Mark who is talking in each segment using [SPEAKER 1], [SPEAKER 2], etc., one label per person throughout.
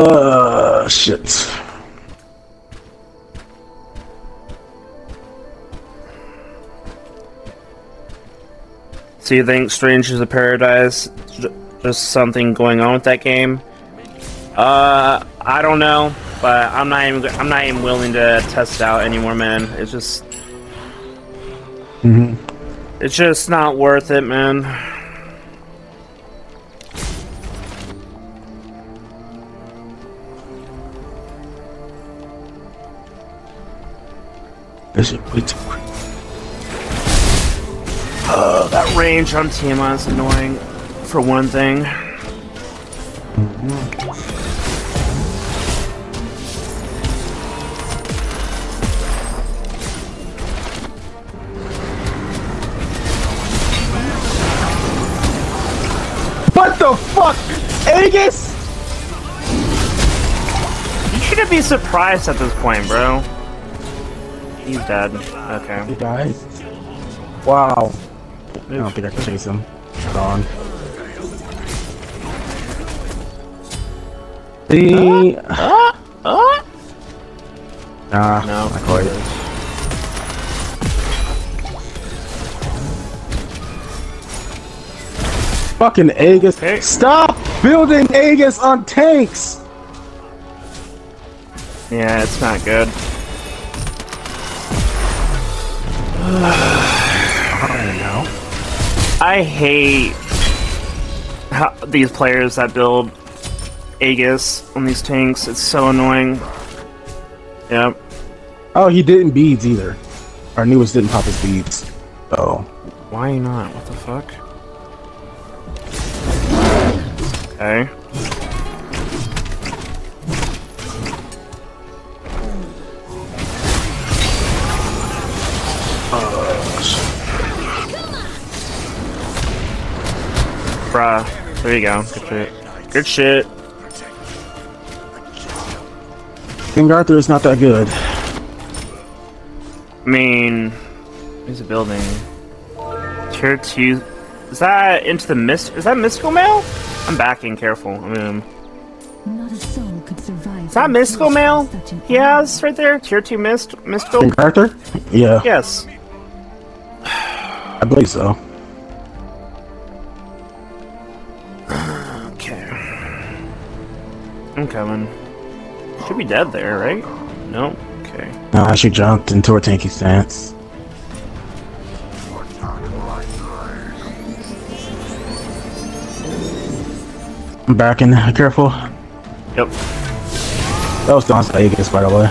[SPEAKER 1] Uh, shit.
[SPEAKER 2] So you think Strangers of Paradise just something going on with that game? Uh, I don't know, but I'm not even I'm not even willing to test it out anymore, man. It's just
[SPEAKER 1] Mm-hmm.
[SPEAKER 2] it's just not worth it, man.
[SPEAKER 1] This is way too quick.
[SPEAKER 2] Uh, that range on Tiamat is annoying, for one thing.
[SPEAKER 1] What the fuck? Aegis?
[SPEAKER 2] You shouldn't be surprised at this point, bro. He's dead. Okay.
[SPEAKER 1] He died. Wow. I don't think I can chase him. Hold on. The
[SPEAKER 2] Uh, uh?
[SPEAKER 1] nah,
[SPEAKER 2] No.
[SPEAKER 1] not quite. Fucking Aegis.
[SPEAKER 2] Okay.
[SPEAKER 1] Stop building Aegis on tanks!
[SPEAKER 2] Yeah, it's not good.
[SPEAKER 1] I don't know.
[SPEAKER 2] I hate how, these players that build Aegis on these tanks. It's so annoying. Yep.
[SPEAKER 1] Oh, he didn't beads either. Our newest didn't pop his beads. Oh.
[SPEAKER 2] Why not? What the fuck? Okay. Bruh. There you go. Good shit. Good shit.
[SPEAKER 1] King Arthur is not that good.
[SPEAKER 2] I mean, who's a building? Tier two. Is that into the mist? Is that mystical mail? I'm backing. Careful. I mean,
[SPEAKER 3] Not a soul could survive.
[SPEAKER 2] is that mystical mail? He has right there. Tier two mist mystical.
[SPEAKER 1] King Arthur? Yeah,
[SPEAKER 2] Yes.
[SPEAKER 1] I believe so.
[SPEAKER 2] I'm coming. Should be dead there, right? Nope. Okay.
[SPEAKER 1] Nah, she jumped into her tanky stance. I'm backing. Careful.
[SPEAKER 2] Yep.
[SPEAKER 1] That was Don's Aegis, by the way.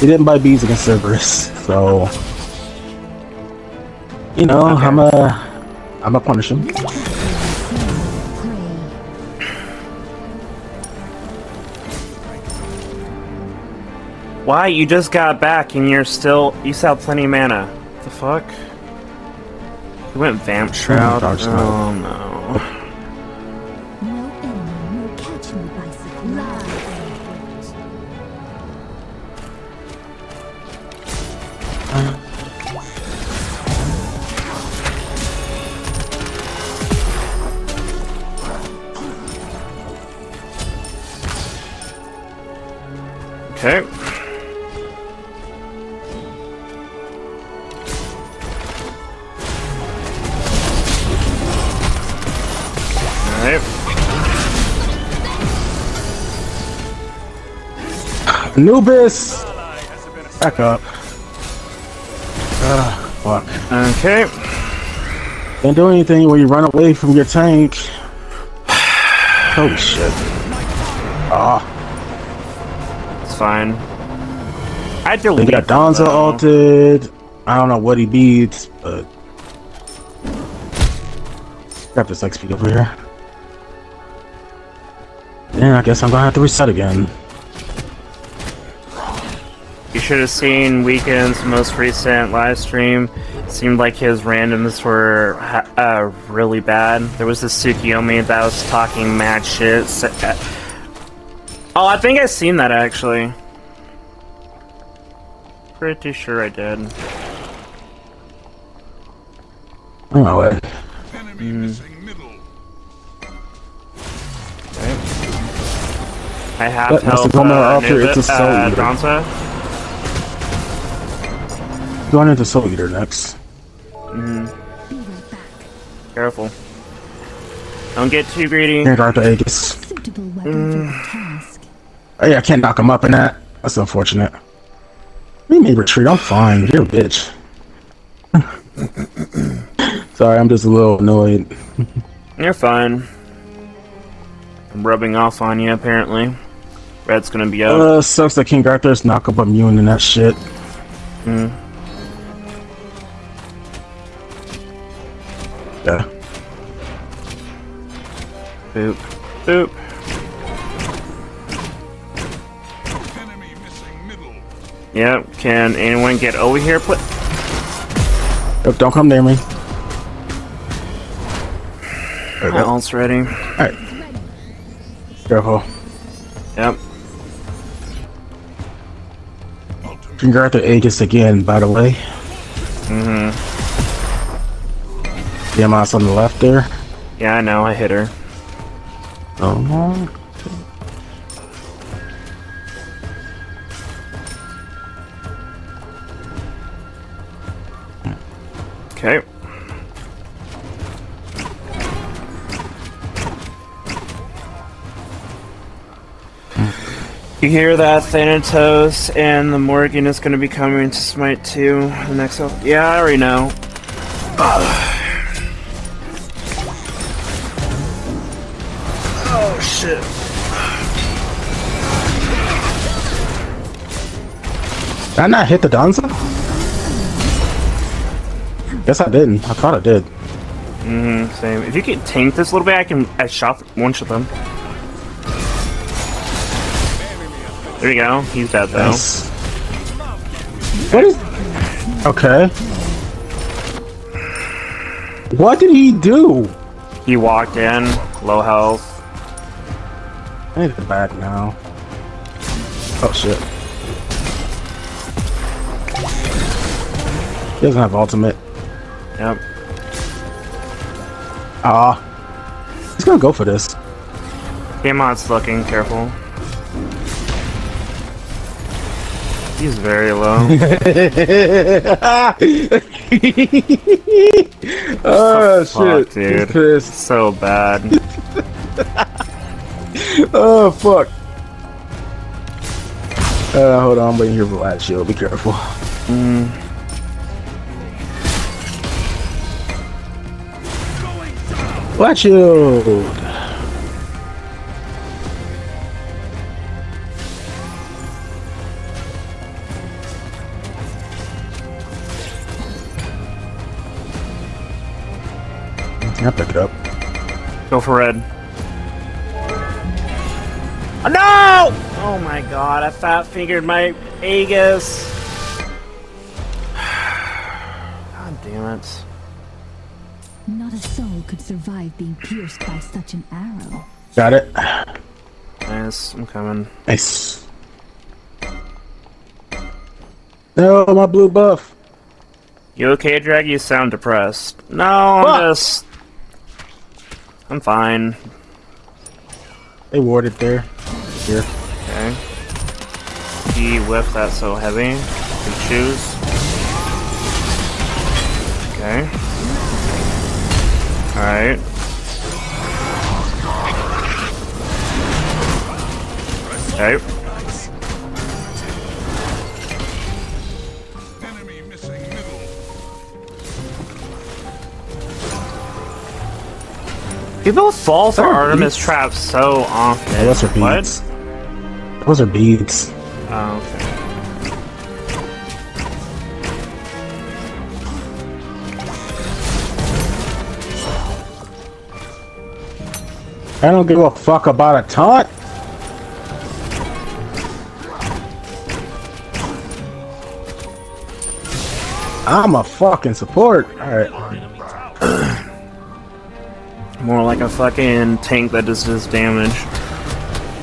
[SPEAKER 1] He didn't buy bees against Cerberus, so you know,
[SPEAKER 2] Okay.
[SPEAKER 1] I'm a, I'm a punish him.
[SPEAKER 2] Why? You just got back and you're still. You still have plenty of mana. What the fuck? You went Vamp Shroud. Oh no.
[SPEAKER 3] No
[SPEAKER 1] Anubis! Back up. Ah, fuck.
[SPEAKER 2] Okay.
[SPEAKER 1] Can't do anything when you run away from your tank. Holy shit. Ah,
[SPEAKER 2] It's fine. I
[SPEAKER 1] they
[SPEAKER 2] delete
[SPEAKER 1] got Danza
[SPEAKER 2] though.
[SPEAKER 1] ulted. I don't know what he beats, but. Grab this XP over here. Yeah, I guess I'm gonna have to reset again.
[SPEAKER 2] You should have seen Weak3n's most recent live stream. Seemed like his randoms were ha- uh, really bad. There was this Tsukiyomi that was talking mad shit. s- uh, Oh, I think I've seen that actually. Pretty sure I did.
[SPEAKER 1] Oh my way.
[SPEAKER 4] Enemy missing middle.
[SPEAKER 2] I have
[SPEAKER 1] But
[SPEAKER 2] to help
[SPEAKER 1] Mr. Gomer,
[SPEAKER 2] uh,
[SPEAKER 1] after it's a
[SPEAKER 2] Nubit-
[SPEAKER 1] soul
[SPEAKER 2] uh. Danza.
[SPEAKER 1] Going into Soul Eater next.
[SPEAKER 3] Be right back.
[SPEAKER 2] Careful. Don't get too greedy.
[SPEAKER 1] Can't guard the Aegis.
[SPEAKER 3] Suitable weapon for the task.
[SPEAKER 1] Oh, yeah, I can't knock him up in that. That's unfortunate. We may retreat. I'm fine. You're a bitch. Sorry, I'm just a little annoyed.
[SPEAKER 2] You're fine. I'm rubbing off on you, apparently. Red's gonna be up.
[SPEAKER 1] Uh, sucks that King Arthur's knock up immune and that shit.
[SPEAKER 2] Hmm.
[SPEAKER 1] Yeah.
[SPEAKER 2] Boop. Boop.
[SPEAKER 4] Enemy.
[SPEAKER 2] Yep. Can anyone get over here, please?
[SPEAKER 1] Yep, don't come near me. There we
[SPEAKER 2] My ult's ready.
[SPEAKER 1] Alright. Careful.
[SPEAKER 2] Yep.
[SPEAKER 1] King to Aegis again, by the way.
[SPEAKER 2] Mm-hmm.
[SPEAKER 1] Yama's on the left there.
[SPEAKER 2] Yeah, I know. I hit her.
[SPEAKER 1] Oh.
[SPEAKER 2] Okay. You hear that Thanatos and the Morrigan is going to be coming to Smite 2 the next Yeah, I already know. Oh
[SPEAKER 1] I not hit the Danza? Guess I didn't. I thought I did.
[SPEAKER 2] Mm, same. If you could tank this a little bit, I can I shot one shot them. There you go. He's dead though.
[SPEAKER 1] Nice. What is... Okay. What did he do?
[SPEAKER 2] He walked in, low health.
[SPEAKER 1] I need to back now. Oh shit. He doesn't have ultimate.
[SPEAKER 2] Yep.
[SPEAKER 1] Ah. He's gonna go for this.
[SPEAKER 2] Tiamat's looking, careful. He's very low.
[SPEAKER 1] oh
[SPEAKER 2] Fuck,
[SPEAKER 1] shit.
[SPEAKER 2] dude.
[SPEAKER 1] He's pissed.
[SPEAKER 2] so bad.
[SPEAKER 1] Oh fuck. Uh, hold on, I'm waiting here for last shield. Be careful. Flat shield. I'll pick it up.
[SPEAKER 2] Go for red. Oh, no! Oh my god, I fat fingered my Aegis. God damn it.
[SPEAKER 3] Not a soul could survive being pierced by such an arrow.
[SPEAKER 1] Got it.
[SPEAKER 2] Nice, I'm coming.
[SPEAKER 1] Nice. No, my blue buff.
[SPEAKER 2] You okay, Drag? You sound depressed. No, I'm
[SPEAKER 1] Fuck.
[SPEAKER 2] just. I'm fine.
[SPEAKER 1] They warded there. Here.
[SPEAKER 2] Okay. He whiffed that so heavy. Good shoes. Okay. Alright. Okay.
[SPEAKER 4] Enemy missing.
[SPEAKER 2] People fall for Artemis
[SPEAKER 1] beads.
[SPEAKER 2] traps so often.
[SPEAKER 1] Oh, those are
[SPEAKER 2] What?
[SPEAKER 1] beads. Those are beads.
[SPEAKER 2] Oh,
[SPEAKER 1] I don't give a fuck about a taunt. I'm a fucking support. Alright.
[SPEAKER 2] More like a fucking tank that just does damage.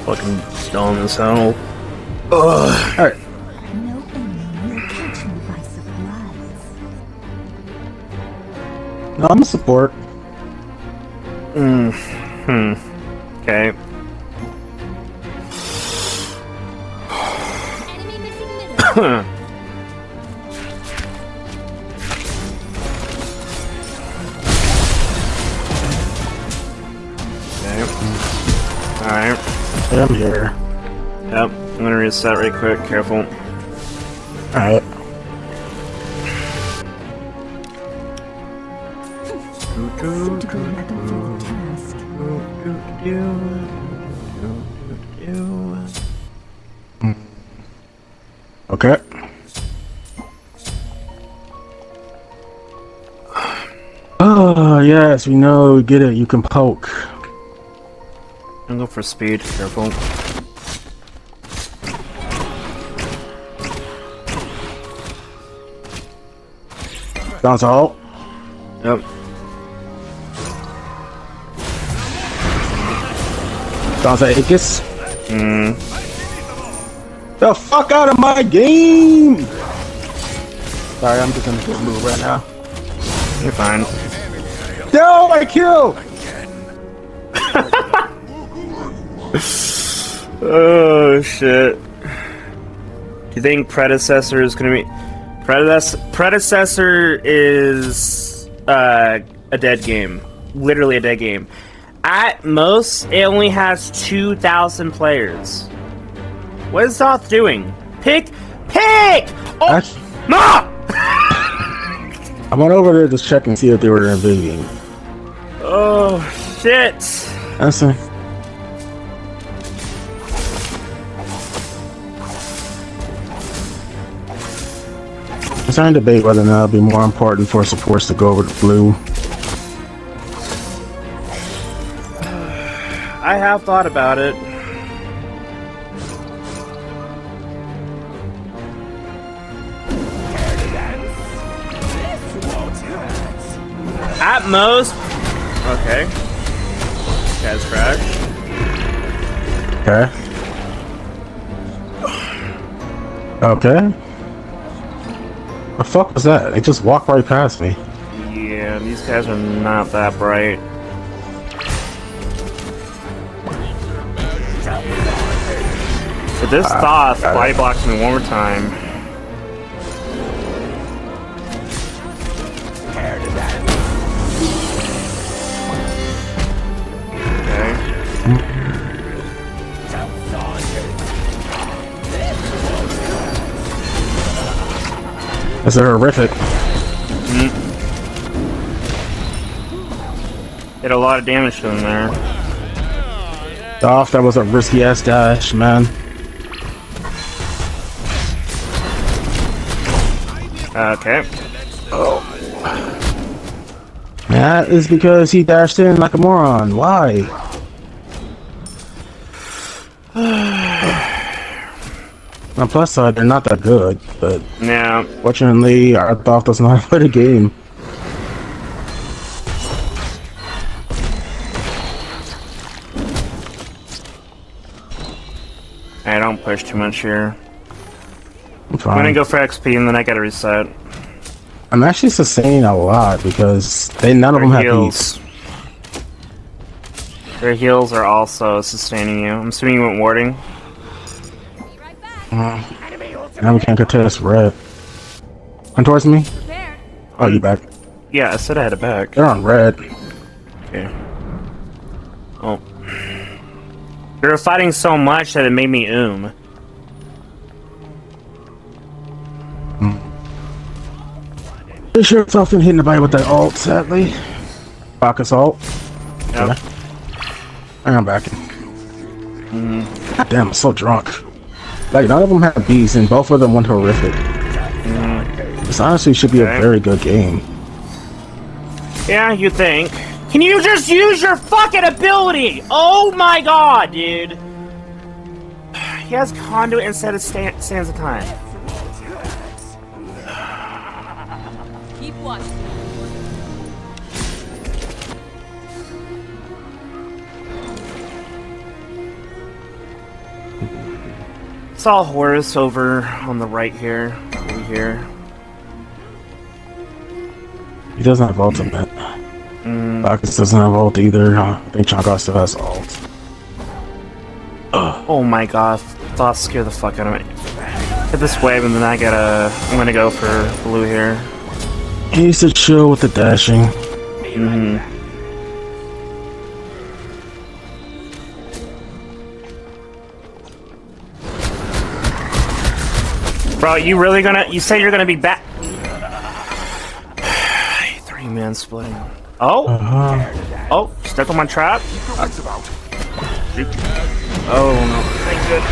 [SPEAKER 2] Fucking in this hell.
[SPEAKER 1] Alright.
[SPEAKER 3] No enemy will catch me by surprise.
[SPEAKER 1] No, I'm a support.
[SPEAKER 2] Hmm. Okay. All right.
[SPEAKER 1] I'm here.
[SPEAKER 2] Yep, I'm gonna reset right quick, careful.
[SPEAKER 1] Alright.
[SPEAKER 3] Do
[SPEAKER 1] do do. Yes, we know. Get it. You can poke.
[SPEAKER 2] I'm go for speed. Careful.
[SPEAKER 1] That's all.
[SPEAKER 2] Yep.
[SPEAKER 1] Sounds like Ickis.
[SPEAKER 2] Mm.
[SPEAKER 1] The fuck out of my game! Sorry, I'm just in a good mood right now.
[SPEAKER 2] You're fine.
[SPEAKER 1] No, I kill!
[SPEAKER 2] Oh shit. Do you think predecessor is gonna be predecessor? Predecessor is uh, a dead game, literally a dead game. At most, it only has two thousand players. What is Thoth doing? Pick, pick! Oh no!
[SPEAKER 1] I went over there to check and see if they were invading.
[SPEAKER 2] Oh shit!
[SPEAKER 1] That's a... I'm trying to debate whether or not it'd be more important for supports to go over to blue.
[SPEAKER 2] I have thought about it. At most. Okay. Guys crash.
[SPEAKER 1] Okay. Okay. What the fuck was that? They just walked right past me.
[SPEAKER 2] Yeah, these guys are not that bright. But this Thoth body blocks me one more time.
[SPEAKER 1] That's horrific. Mm-hmm.
[SPEAKER 2] Did a lot of damage to them there.
[SPEAKER 1] Off, that was a risky ass dash, man.
[SPEAKER 2] Okay.
[SPEAKER 1] That is because he dashed in like a moron. Why? On plus side, they're not that good, but
[SPEAKER 2] Now,
[SPEAKER 1] fortunately, our Thoth does not play the game.
[SPEAKER 2] I don't push too much here.
[SPEAKER 1] I'm
[SPEAKER 2] I'm gonna go for XP and then I gotta reset.
[SPEAKER 1] I'm actually sustaining a lot because they none of them
[SPEAKER 2] Their
[SPEAKER 1] have
[SPEAKER 2] heals. Their heals are also sustaining you. I'm assuming you went warding.
[SPEAKER 1] Uh, now we can't contest red. Come towards me. Oh, you back?
[SPEAKER 2] Yeah, I said I had it back.
[SPEAKER 1] They're on red.
[SPEAKER 2] Okay. Oh. They were fighting so much that it made me um. hmm. oom.
[SPEAKER 1] Pretty sure it's often hitting the body with that ult, sadly. Bacchus ult.
[SPEAKER 2] Yep.
[SPEAKER 1] And I'm back. God damn, I'm so drunk. Like, none of them have beads, and both of them went horrific. Mm. This honestly should be
[SPEAKER 2] Okay.
[SPEAKER 1] a very good game.
[SPEAKER 2] Yeah, you think. Can you just use your fucking ability? Oh my god, dude. He has conduit instead of stand stands of time.
[SPEAKER 5] Keep watching.
[SPEAKER 2] Saw Horus over on the right here. Over here.
[SPEAKER 1] He doesn't have ultimate.
[SPEAKER 2] Mm,
[SPEAKER 1] Bacchus doesn't have ult either. I think Chang'e still has ult.
[SPEAKER 2] oh my god. Thoth scared the fuck out of me. Hit this wave and then I gotta. I'm gonna go for blue here.
[SPEAKER 1] He needs to chill with the dashing.
[SPEAKER 2] hmm Bro, you really gonna? You say you're gonna be back? Three man splitting. Oh,
[SPEAKER 1] Uh-huh.
[SPEAKER 2] oh, stuck on my trap. Oh no! Thank good.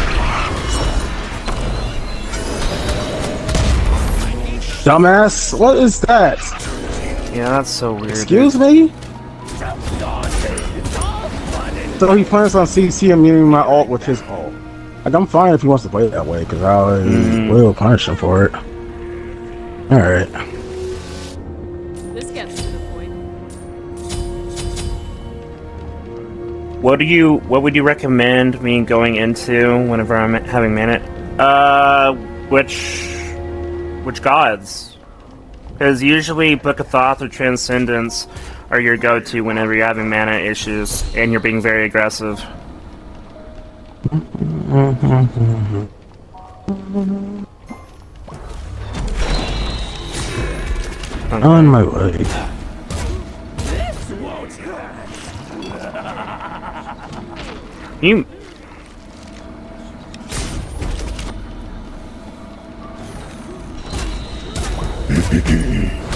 [SPEAKER 1] Dumbass, what is that?
[SPEAKER 2] Yeah, that's so weird.
[SPEAKER 1] Excuse me? So he plans on CC muting my alt with his alt. Like, I'm fine if he wants to play it that way, because I
[SPEAKER 2] Mm.
[SPEAKER 1] will punish him for it. Alright.
[SPEAKER 5] This gets to the point.
[SPEAKER 2] What do you? What would you recommend me going into whenever I'm having mana? Uh, which, which gods? Because usually Book of Thoth or Transcendence are your go-to whenever you're having mana issues and you're being very aggressive. Mm-hmm.
[SPEAKER 1] On my way.
[SPEAKER 2] You.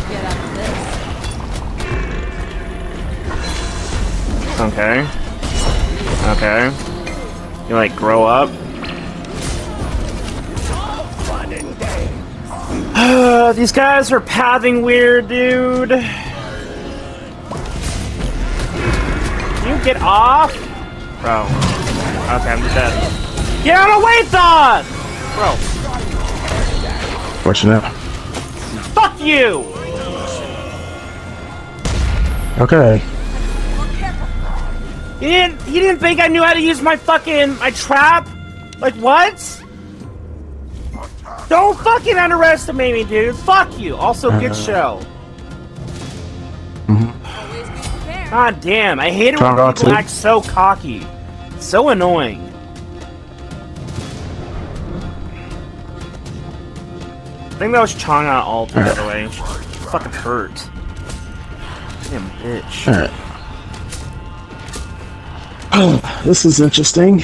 [SPEAKER 5] Get out of.
[SPEAKER 2] Okay. Okay. You like grow up. These guys are pathing weird, dude. Can you get off? Bro. Okay, I'm dead. Get out of way, Thoth! Bro,
[SPEAKER 1] What you know?
[SPEAKER 2] fuck you!
[SPEAKER 1] Okay.
[SPEAKER 2] You didn't you didn't think I knew how to use my fucking my trap? Like what? Don't fucking underestimate me, dude. Fuck you. Also, good show.
[SPEAKER 5] Always be.
[SPEAKER 2] God damn, I hate it when people act so cocky. So annoying. I think that was Chong on alt, by the way. She fucking hurt. Damn bitch.
[SPEAKER 1] Alright. this is interesting.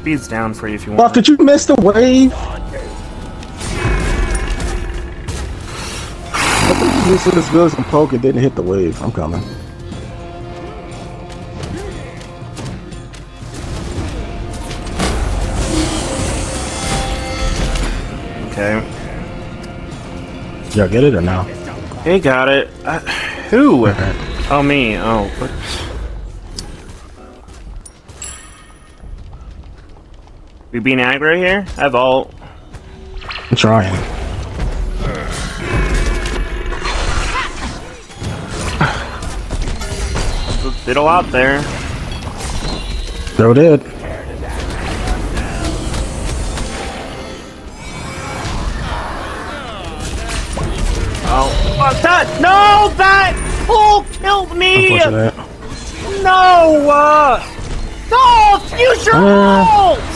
[SPEAKER 2] Speed's down for you if you
[SPEAKER 1] Buff,
[SPEAKER 2] want.
[SPEAKER 1] did you miss the wave? I think you used this village and poke and didn't hit the wave. I'm coming.
[SPEAKER 2] Okay.
[SPEAKER 1] Y'all get it or no?
[SPEAKER 2] Hey, got it. Uh, who? Oh, me. Oh. What? We being aggro here? I have ult.
[SPEAKER 1] I'm trying.
[SPEAKER 2] Fiddle out there.
[SPEAKER 1] Throw did.
[SPEAKER 2] Oh. Fuck that! No! That bull killed me! No! Uh, no! Future
[SPEAKER 1] Uh.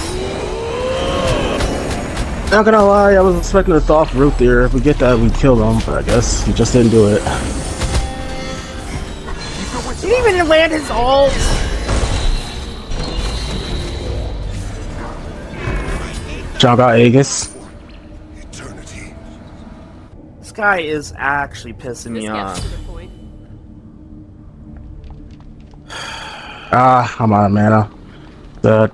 [SPEAKER 2] Ult!
[SPEAKER 1] Not gonna lie, I was expecting a Thoth root there. If we get that, we kill them, but I guess he just didn't do it.
[SPEAKER 2] He didn't even land his ult!
[SPEAKER 1] John got Aegis.
[SPEAKER 4] Eternity.
[SPEAKER 2] This guy is actually pissing me off.
[SPEAKER 5] to the point.
[SPEAKER 1] Ah, I'm out of mana. The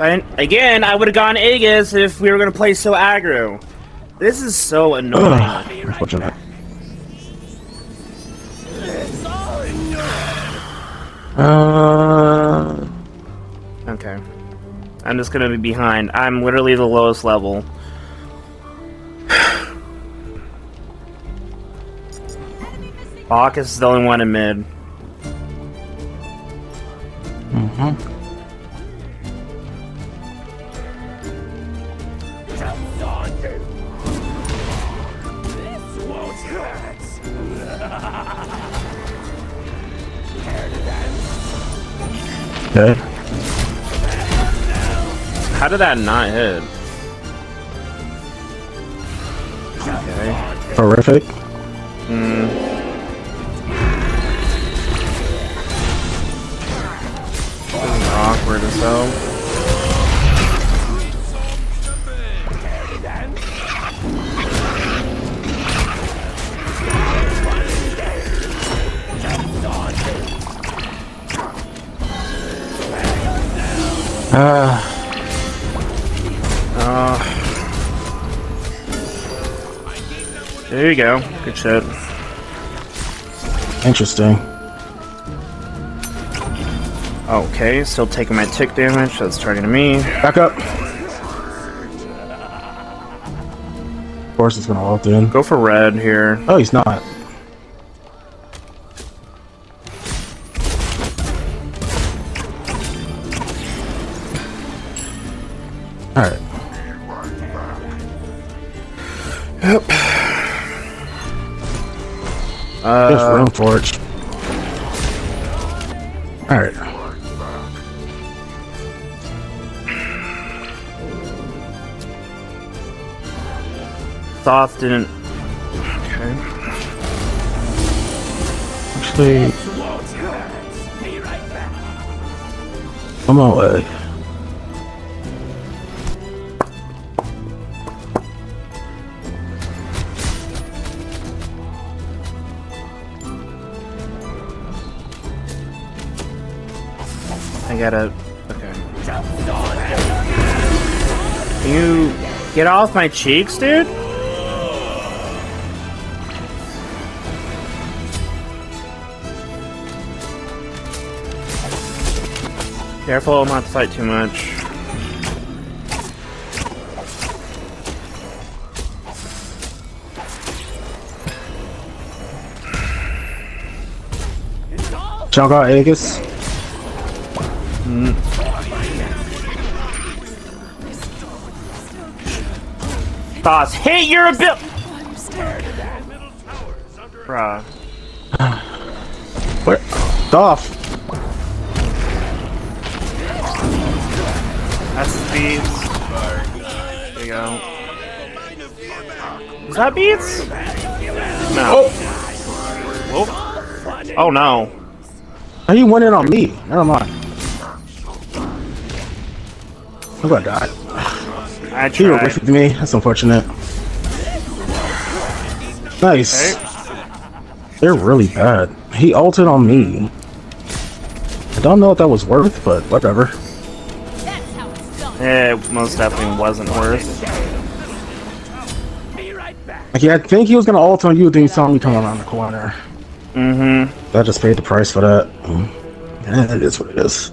[SPEAKER 2] And again, I would have gone Aegis if we were gonna play so aggro. This is so annoying.
[SPEAKER 1] Ugh, unfortunate. Uh,
[SPEAKER 2] Okay. I'm just gonna be behind. I'm literally the lowest level. Bacchus is the only one in mid. How did that not hit? Okay.
[SPEAKER 1] Horrific.
[SPEAKER 2] Good shit.
[SPEAKER 1] interesting.
[SPEAKER 2] Okay, still taking my tick damage. That's targeting me.
[SPEAKER 1] Back up. Of course, it's gonna ult in.
[SPEAKER 2] Go for red here.
[SPEAKER 1] Oh, he's not. Alright. There's
[SPEAKER 2] Uh,
[SPEAKER 1] room for it. Alright.
[SPEAKER 2] Thoth didn't. Okay.
[SPEAKER 1] Actually. I'm on way.
[SPEAKER 2] Off my cheeks, dude? Careful not to fight too much.
[SPEAKER 1] Out Aegis. Hmm.
[SPEAKER 2] Boss, hit your ability! Bruh.
[SPEAKER 1] Where? Dolph.
[SPEAKER 2] That's beads. There you go. Is that beads? No. Oh. Oh no.
[SPEAKER 1] How you went in on me? Never mind. I'm gonna die.
[SPEAKER 2] I
[SPEAKER 1] He
[SPEAKER 2] tried.
[SPEAKER 1] with me. That's unfortunate. Nice.
[SPEAKER 2] Okay.
[SPEAKER 1] They're really bad. He ulted on me. I don't know what that was worth, but whatever.
[SPEAKER 5] That's how it's done.
[SPEAKER 2] It most definitely wasn't worth.
[SPEAKER 1] Like, yeah, I think he was gonna ult on you, then he saw me come around the corner.
[SPEAKER 2] Mm-hmm.
[SPEAKER 1] I just paid the price for that. Mm. Yeah, it is what it is.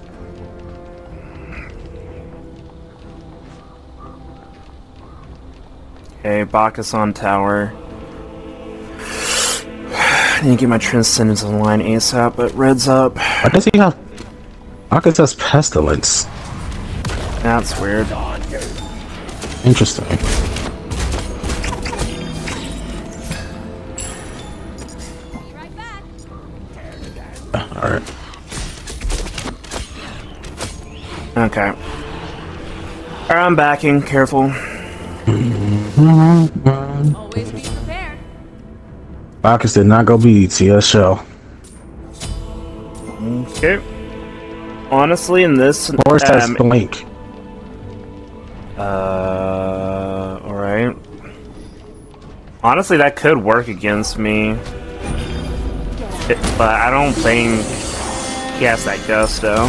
[SPEAKER 2] Okay, Bacchus on tower. I need to get my Transcendence online ASAP, but red's up.
[SPEAKER 1] Why does he have? Marcus has pestilence.
[SPEAKER 2] That's weird.
[SPEAKER 1] Interesting.
[SPEAKER 5] Right.
[SPEAKER 1] All right.
[SPEAKER 2] Okay. Alright, I'm backing. Careful. Hmm.
[SPEAKER 5] Always be prepared.
[SPEAKER 1] Marcus did not go B. TS shell.
[SPEAKER 2] Okay. Honestly, in this,
[SPEAKER 1] Horus has
[SPEAKER 2] um,
[SPEAKER 1] blink.
[SPEAKER 2] uh, all right. Honestly, that could work against me, It- but I don't think he has that gusto.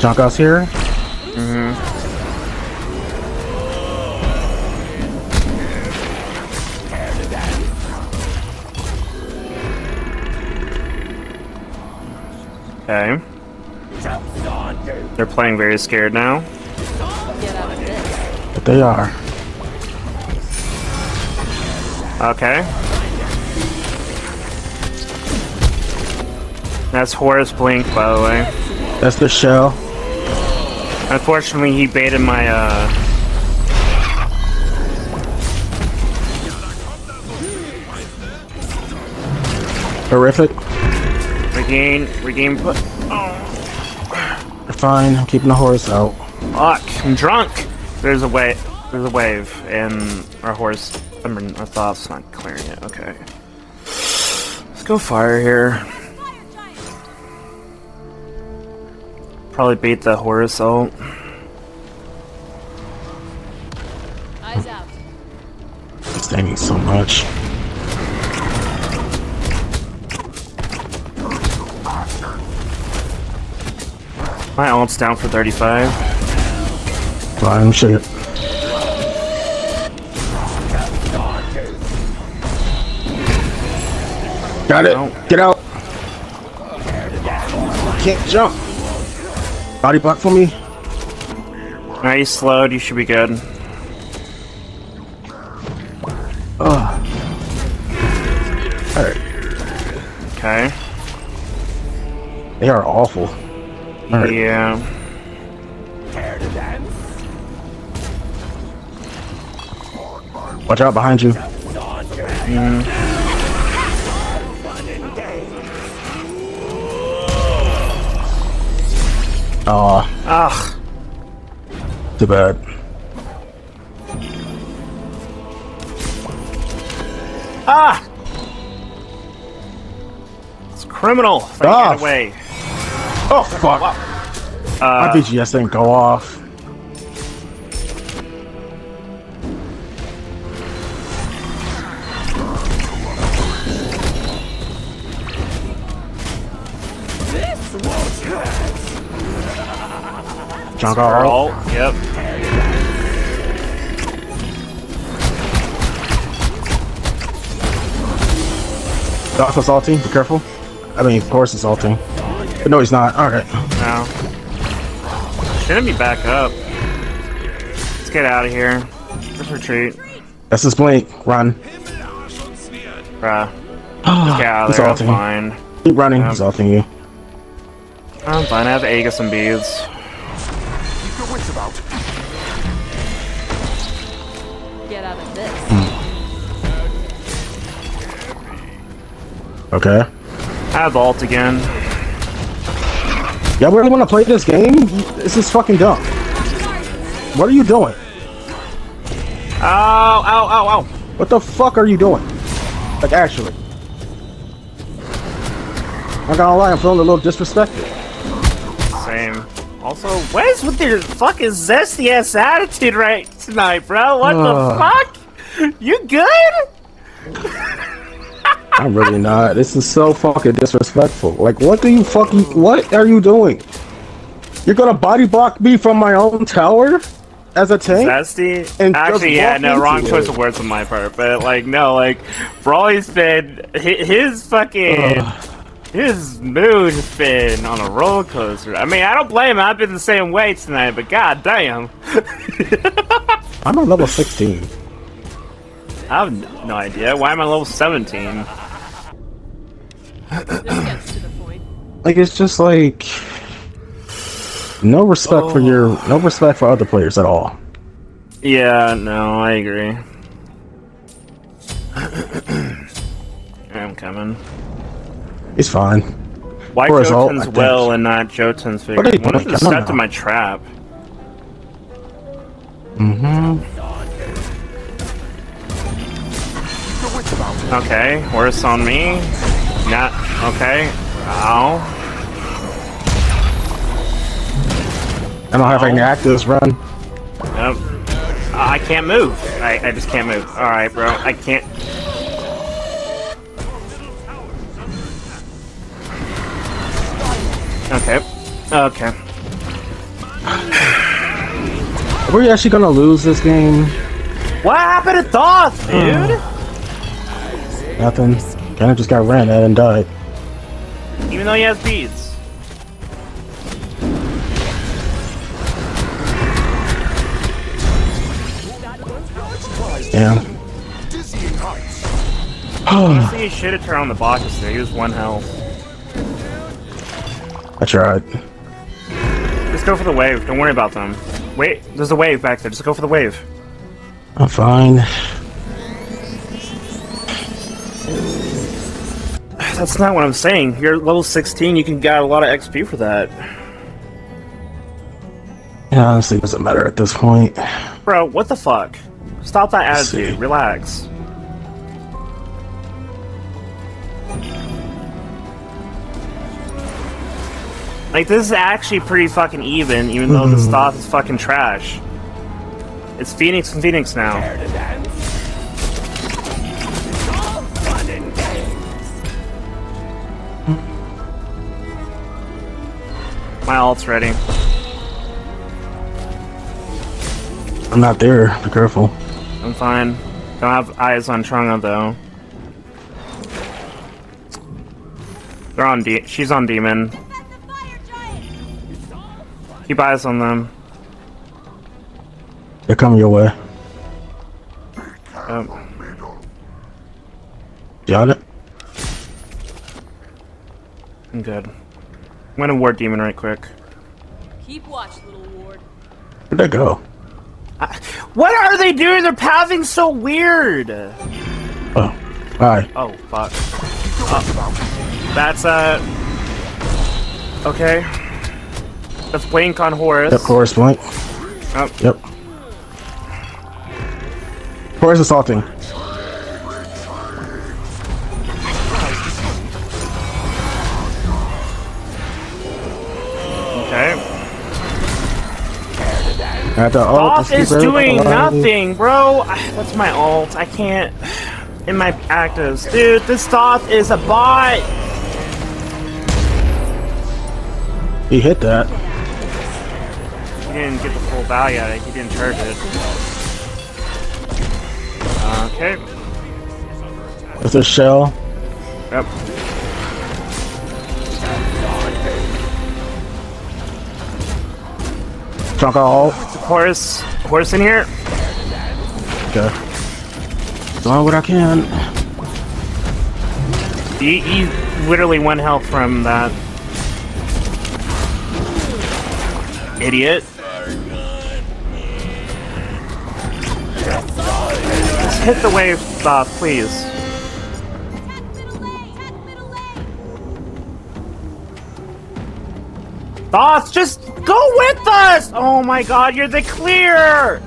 [SPEAKER 1] Junkouts here.
[SPEAKER 2] Okay. They're playing very scared now.
[SPEAKER 5] Get out of this.
[SPEAKER 1] But they are.
[SPEAKER 2] Okay. That's Horus Blink, by the way.
[SPEAKER 1] That's the shell.
[SPEAKER 2] Unfortunately, he baited my, uh...
[SPEAKER 1] Horrific.
[SPEAKER 2] Regain... Regain... put- Oh.
[SPEAKER 1] fine. I'm keeping the horse out.
[SPEAKER 2] Fuck, I'm drunk. There's a way. There's a wave, and our Horus. I mean, our Thoth's not clearing it. Okay. Let's go fire here. Probably beat the horse out.
[SPEAKER 5] Eyes out.
[SPEAKER 1] It's stinging so much.
[SPEAKER 2] My ult's down for 35.
[SPEAKER 1] Fine, shit. Got it.
[SPEAKER 2] No.
[SPEAKER 1] Get out. Can't jump. Body block for me.
[SPEAKER 2] Alright, you slowed. You should be good.
[SPEAKER 1] Ugh. Alright.
[SPEAKER 2] Okay.
[SPEAKER 1] They are awful. Alright.
[SPEAKER 2] Yeah.
[SPEAKER 1] Watch out behind you. Aw,
[SPEAKER 2] Ugh.
[SPEAKER 1] too bad.
[SPEAKER 2] Ah! It's criminal. If I
[SPEAKER 1] Ah.
[SPEAKER 2] get away.
[SPEAKER 1] Oh fuck! My
[SPEAKER 2] Uh,
[SPEAKER 1] BGS didn't go off. Junk all.
[SPEAKER 2] Yep.
[SPEAKER 1] Doc was salting. Be careful. I mean, of course. But no, he's not. Okay.
[SPEAKER 2] No. Shouldn't be back up. Let's get out of here. Let's retreat.
[SPEAKER 1] That's his blink. Run.
[SPEAKER 2] Bruh. Get out of
[SPEAKER 1] He's
[SPEAKER 2] there. Fine.
[SPEAKER 1] Keep running. He's salting you.
[SPEAKER 2] I'm fine. I have Aegis and beads.
[SPEAKER 4] Keep your wits about.
[SPEAKER 5] Get out of this. Hmm.
[SPEAKER 1] Okay.
[SPEAKER 2] I have ult again.
[SPEAKER 1] Y'all really want to play this game? This is fucking dumb. What are you doing?
[SPEAKER 2] Ow! Ow! Ow! Ow!
[SPEAKER 1] What the fuck are you doing? Like, actually. I'm gonna lie, I'm feeling a little disrespected.
[SPEAKER 2] Same. Also, what is with your fucking zesty ass attitude right tonight, bro? What the fuck? You good?
[SPEAKER 1] I'm really not. This is so fucking disrespectful. Like, what do you fucking. What are you doing? You're gonna body block me from my own tower? As a tank?
[SPEAKER 2] Zesty?
[SPEAKER 1] And
[SPEAKER 2] Actually, yeah, no, wrong
[SPEAKER 1] it.
[SPEAKER 2] choice of words on my part. But like, no, like, Broly's been his fucking.
[SPEAKER 1] Ugh.
[SPEAKER 2] His mood has been on a roller coaster. I mean, I don't blame him. I've been the same way tonight, but god damn.
[SPEAKER 1] I'm on level 16.
[SPEAKER 2] I have no idea. Why am I level 17?
[SPEAKER 5] This gets to the point.
[SPEAKER 1] Like, it's just like. No respect for your. No respect for other players at all.
[SPEAKER 2] Yeah, no, I agree. I'm coming.
[SPEAKER 1] He's fine.
[SPEAKER 2] Why
[SPEAKER 1] For his
[SPEAKER 2] Jotunn's
[SPEAKER 1] think.
[SPEAKER 2] will and not Jotunn's figure?
[SPEAKER 1] What are you
[SPEAKER 2] What is
[SPEAKER 1] doing?
[SPEAKER 2] the
[SPEAKER 1] Come on
[SPEAKER 2] set to my trap?
[SPEAKER 1] Mm-hmm.
[SPEAKER 4] Keep your wits about.
[SPEAKER 2] Okay, worse on me. Not okay. Ow.
[SPEAKER 1] I don't have act actives run.
[SPEAKER 2] Nope. Uh, I can't move. I, I just can't move. Alright, bro. I can't. Okay. Okay.
[SPEAKER 1] Are we actually gonna lose this game?
[SPEAKER 2] What happened to Thoth, hmm. dude?
[SPEAKER 1] Nothing. Kind of just got ran at and died.
[SPEAKER 2] Even though he has beads.
[SPEAKER 1] Damn.
[SPEAKER 4] Dizzying heights.
[SPEAKER 2] I think he should have turned on the boxes there. He was one health.
[SPEAKER 1] I tried.
[SPEAKER 2] Just go for the wave. Don't worry about them. Wait, there's a wave back there. Just go for the wave.
[SPEAKER 1] I'm fine.
[SPEAKER 2] That's not what I'm saying. You're level 16. You can get a lot of XP for that.
[SPEAKER 1] It honestly doesn't matter at this point.
[SPEAKER 2] Bro, what the fuck? Stop that
[SPEAKER 1] Let's see.
[SPEAKER 2] attitude. Relax. Like, this is actually pretty fucking even, even though the mm-hmm. stuff is fucking trash. It's Phoenix and Phoenix now. My ult's ready.
[SPEAKER 1] I'm not there. Be careful.
[SPEAKER 2] I'm fine. Don't have eyes on Trunga though. They're on de- she's on demon. Keep eyes on them.
[SPEAKER 1] They're coming your way.
[SPEAKER 2] Um,
[SPEAKER 1] Got it?
[SPEAKER 2] I'm good. I'm gonna ward demon right quick.
[SPEAKER 5] Keep watch, little ward.
[SPEAKER 1] Where'd they go?
[SPEAKER 2] What are they doing? They're pathing so weird.
[SPEAKER 1] Oh. Alright.
[SPEAKER 2] Oh fuck. Uh, that's uh. Okay. That's blink on Horus.
[SPEAKER 1] Yep, Horus Blink.
[SPEAKER 2] Oh,
[SPEAKER 1] Yep. Horus assaulting. At the ult,
[SPEAKER 2] is doing nothing, bro. That's my ult. I can't. In my actives, dude. This Thoth is a bot.
[SPEAKER 1] He hit that.
[SPEAKER 2] He didn't get the full value out of it. He didn't charge it. Uh, okay.
[SPEAKER 1] With a shell.
[SPEAKER 2] Yep.
[SPEAKER 1] Trunk ult.
[SPEAKER 2] Horse. Horse in here.
[SPEAKER 1] Okay. Doing what I can.
[SPEAKER 2] He, he literally one health from that. Idiot. Just hit the wave stop, please. Thoughts, just go with us! Oh my god, you're the clear!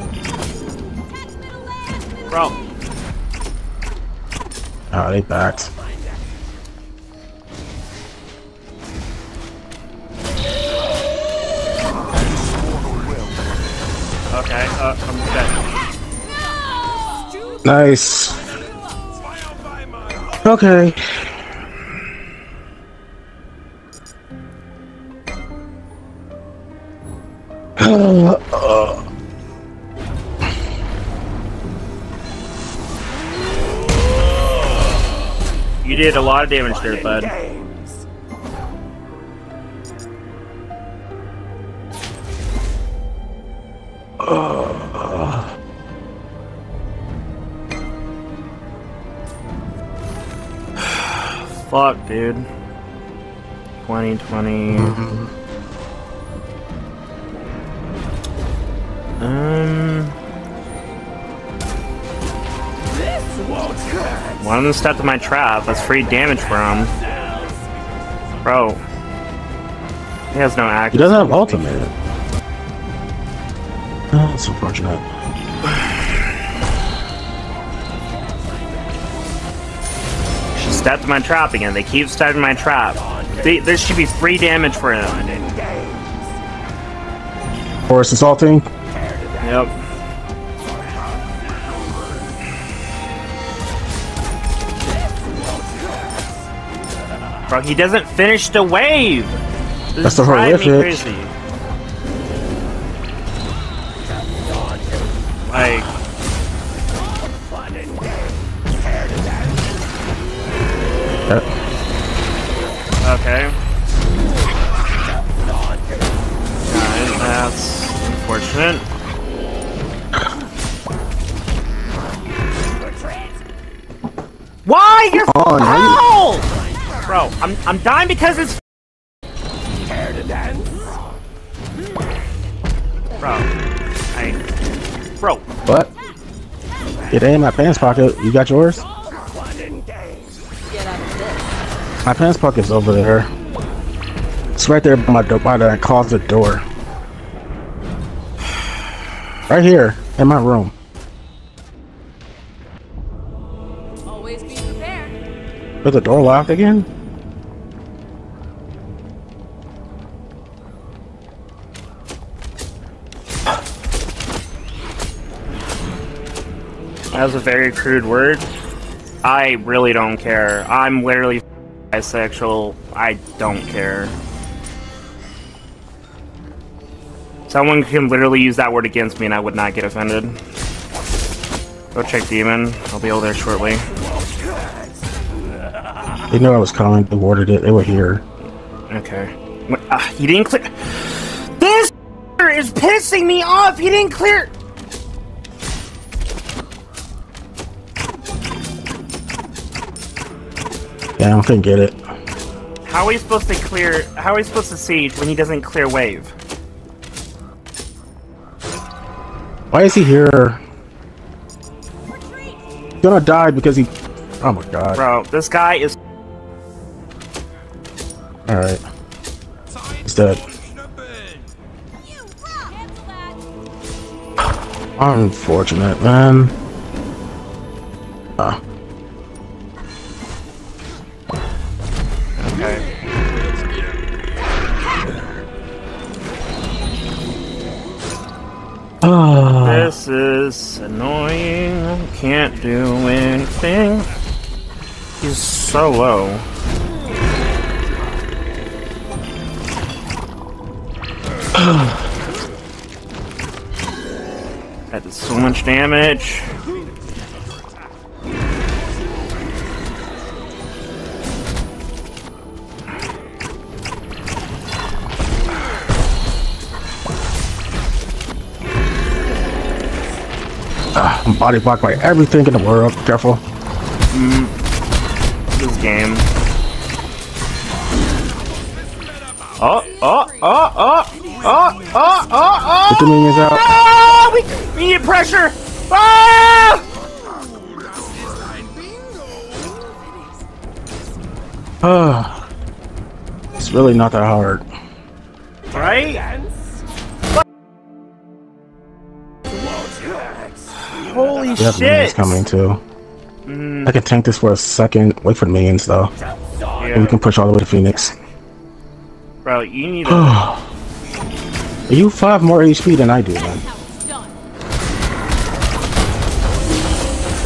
[SPEAKER 2] Bro,
[SPEAKER 1] Oh, they backed.
[SPEAKER 2] okay, uh, I'm dead.
[SPEAKER 1] Nice. Okay.
[SPEAKER 2] Did a lot of damage there, bud. Fuck, dude. 2020. Um. One of them stepped in my trap. That's free damage for him. Bro. He has no act.
[SPEAKER 1] He doesn't have ultimate. Oh, that's unfortunate.
[SPEAKER 2] She stepped in my trap again. They keep stepping my trap. They, there should be free damage for him.
[SPEAKER 1] Horus assaulting.
[SPEAKER 2] Yep. Bro, he doesn't finish the wave. This
[SPEAKER 1] That's the horrific.
[SPEAKER 2] Like, okay. Alright, that's unfortunate. Why? You're
[SPEAKER 1] Oh, now you-
[SPEAKER 2] Ow! Bro, I'm I'm dying because it's Care to dance? Bro. I Bro,
[SPEAKER 1] What? It ain't in my pants pocket. You got yours?
[SPEAKER 5] Get out of this.
[SPEAKER 1] My pants pocket's over there. It's right there by my door, by the closet door. Right here, in my room.
[SPEAKER 5] Always be prepared.
[SPEAKER 1] Is the door locked again?
[SPEAKER 2] That was a very crude word. I really don't care. I'm literally bisexual. I don't care. Someone can literally use that word against me and I would not get offended. Go check Demon. I'll be over there shortly.
[SPEAKER 1] They knew I was coming. They ordered it. They were here.
[SPEAKER 2] Okay. Uh, he didn't clear. This is pissing me off. He didn't clear.
[SPEAKER 1] Yeah, I couldn't think get it.
[SPEAKER 2] How are we supposed to clear? How are we supposed to siege when he doesn't clear wave?
[SPEAKER 1] Why is he here? He's gonna die because he. Oh my god.
[SPEAKER 2] Bro, this guy is.
[SPEAKER 1] Alright. He's dead. Unfortunate, man.
[SPEAKER 2] Annoying. Can't do anything. He's so low. That so much damage.
[SPEAKER 1] Ah, body blocked by everything in the world. Careful.
[SPEAKER 2] This game. Oh, oh, oh, oh, oh, oh, oh,
[SPEAKER 1] Get the minions out.
[SPEAKER 2] oh! We, we need pressure! Ah!
[SPEAKER 1] Ah. It's really not that hard.
[SPEAKER 2] Right?
[SPEAKER 1] We have
[SPEAKER 2] shit!
[SPEAKER 1] minions coming too.
[SPEAKER 2] Mm,
[SPEAKER 1] I can tank this for a second. Wait for the minions though. And
[SPEAKER 2] yeah.
[SPEAKER 1] we can push all the way to Phoenix.
[SPEAKER 2] Bro, you need to.
[SPEAKER 1] You five more HP than I do, man?
[SPEAKER 5] How it's done.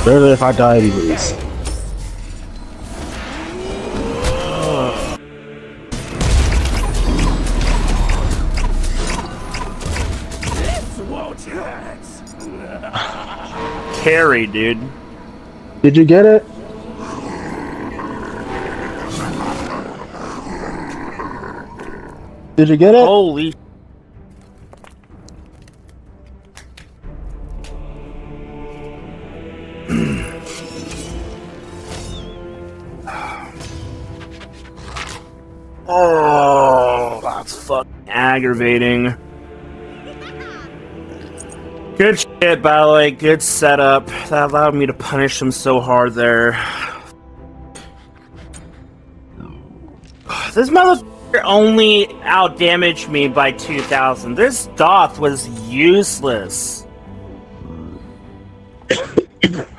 [SPEAKER 1] Literally, if I die, we lose.
[SPEAKER 2] Carry, dude.
[SPEAKER 1] Did you get it? Did you get it?
[SPEAKER 2] Holy. Oh, that's fucking aggravating. Good shit, Ballet. Good setup. That allowed me to punish him so hard there. This motherfucker only outdamaged me by 2,000. This Thoth was useless.